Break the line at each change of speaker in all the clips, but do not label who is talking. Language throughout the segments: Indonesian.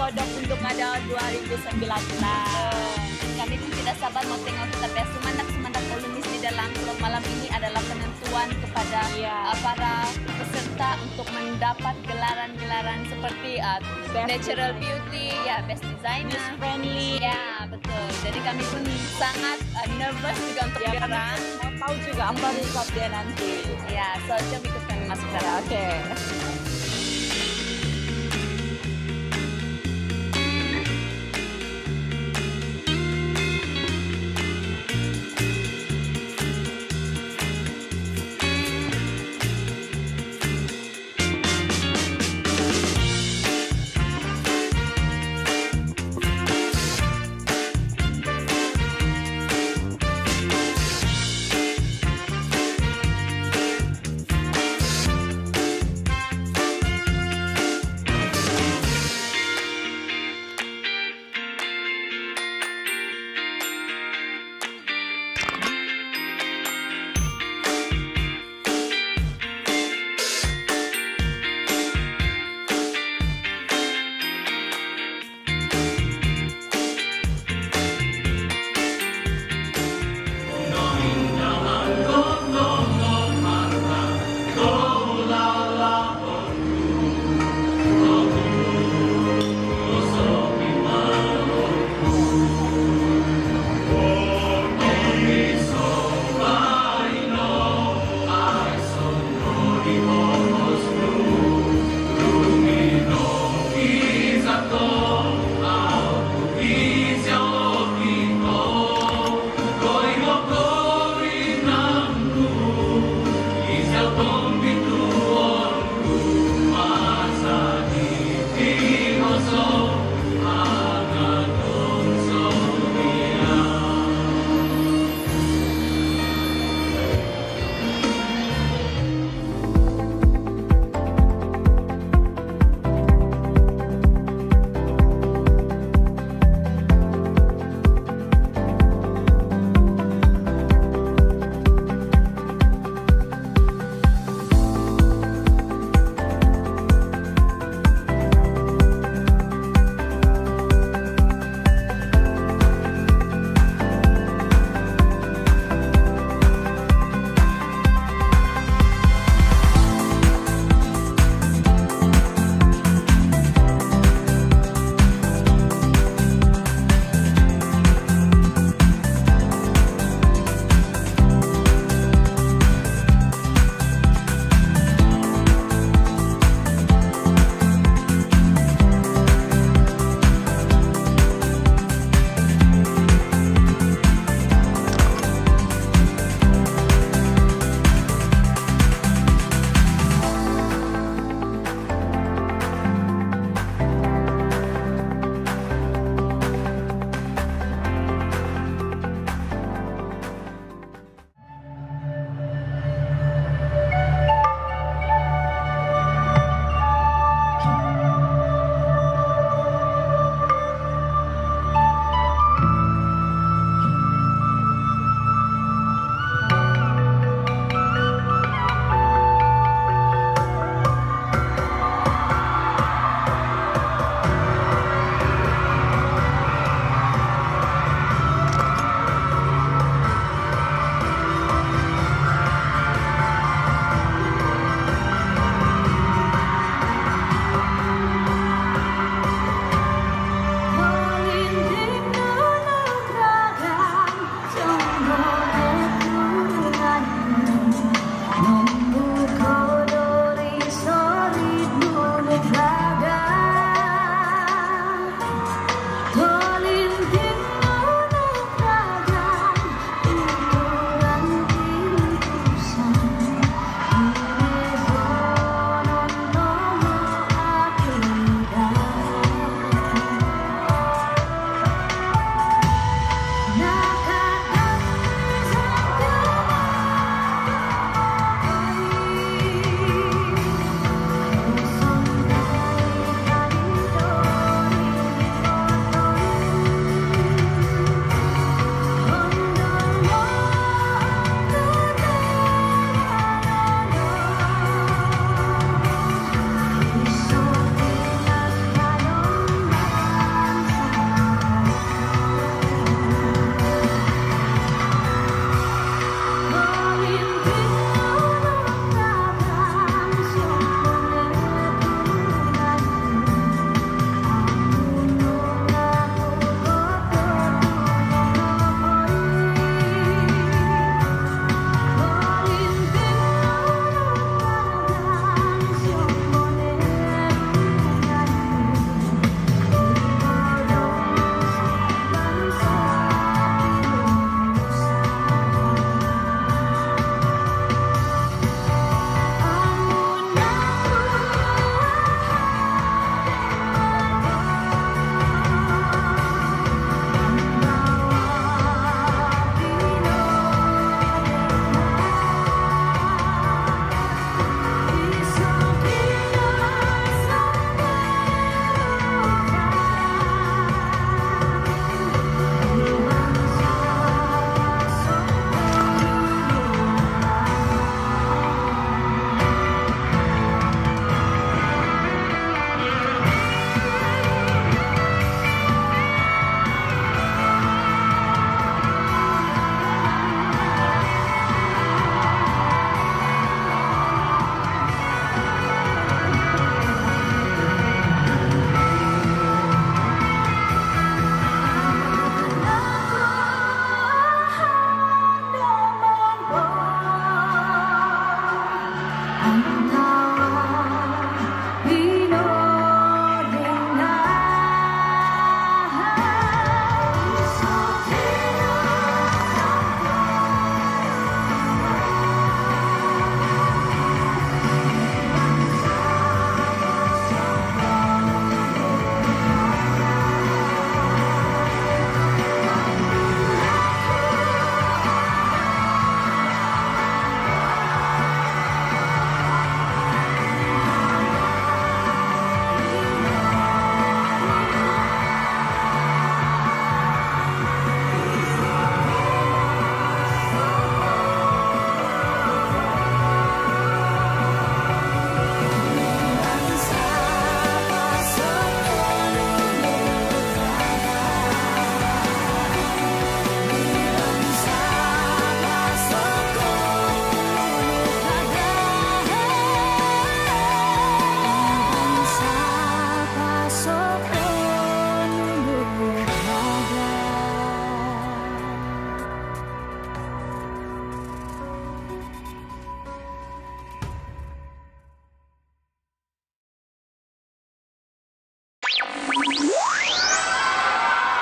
Nampang untuk ngada 2019.
Kami pun tidak sabar mau tengok kita semandak-semandak volumis di dalam sebab malam ini adalah penentuan kepada
Iya.
uh, para peserta untuk mendapat gelaran-gelaran seperti uh, Natural
Design.
Beauty, ya Best Designer.
Miss Friendly.
Ya, betul. Jadi kami pun sangat uh, nervous juga untuk
Ya, kami
gelaran.
mau tahu juga apa result dia nanti.
Ya, so jom ikut kami masuk ke dalam.
Oke.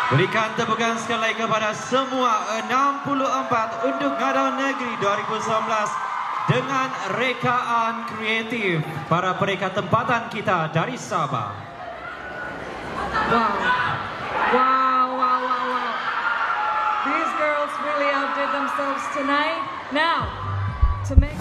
Berikan tepukan sekali lagi kepada semua 64 untuk Ngada Negeri 2019 dengan rekaan kreatif para pereka tempatan kita dari Sabah.
Wow. Wow, wow, wow, wow. These girls really outdid themselves tonight. Now, to make